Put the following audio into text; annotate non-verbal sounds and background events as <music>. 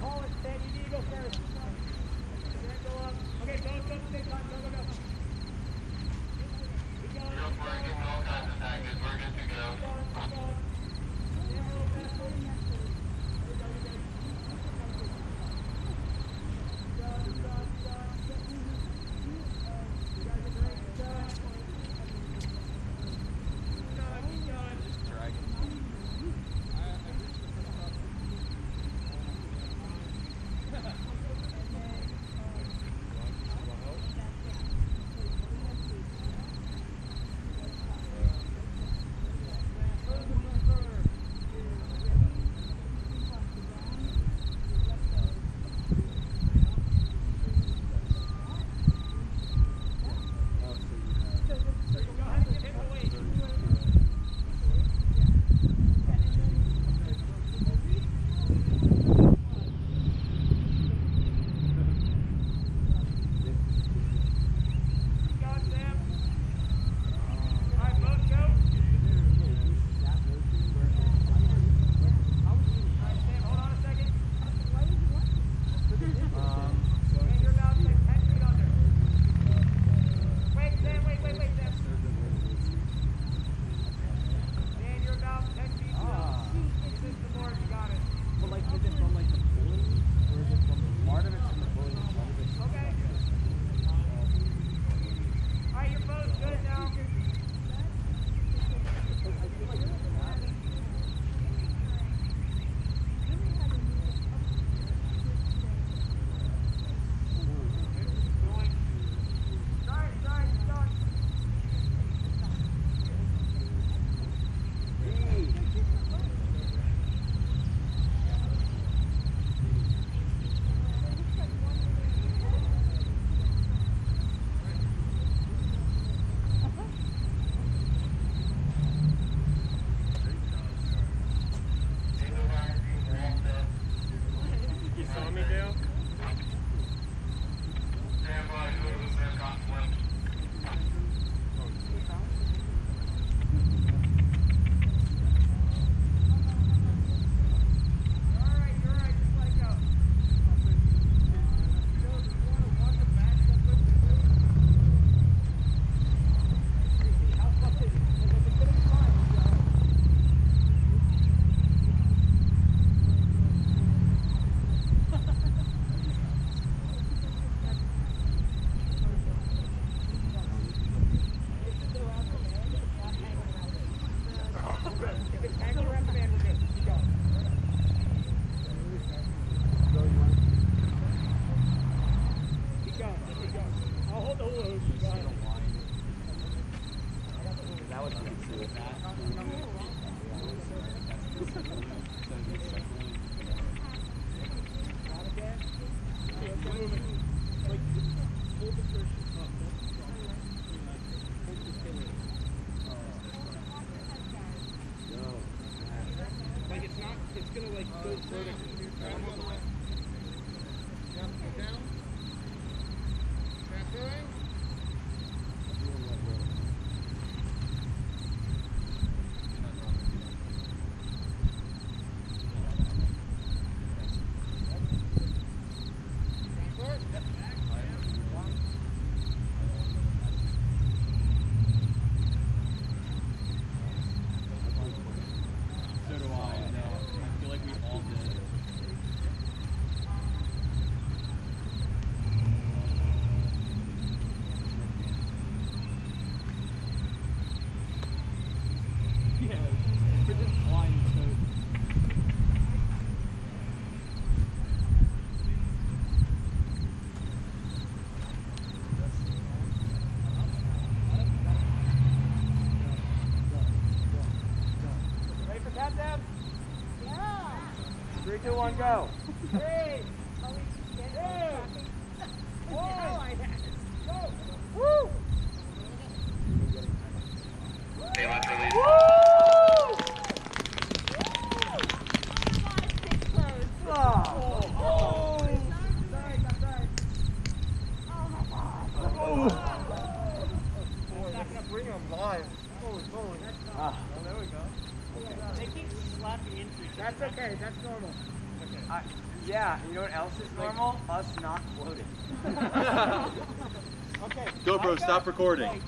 Hold it steady, you go first. Go. Okay, go up, go up, go go go up. Keep Like it's not, it's gonna like go vertically. Three, two, one, go. Three. Two. One. Go. Woo. Woo. That's okay. That's normal. Okay. Yeah. You know what else is normal? Us not floating. <laughs> <laughs> okay. GoPro, stop recording.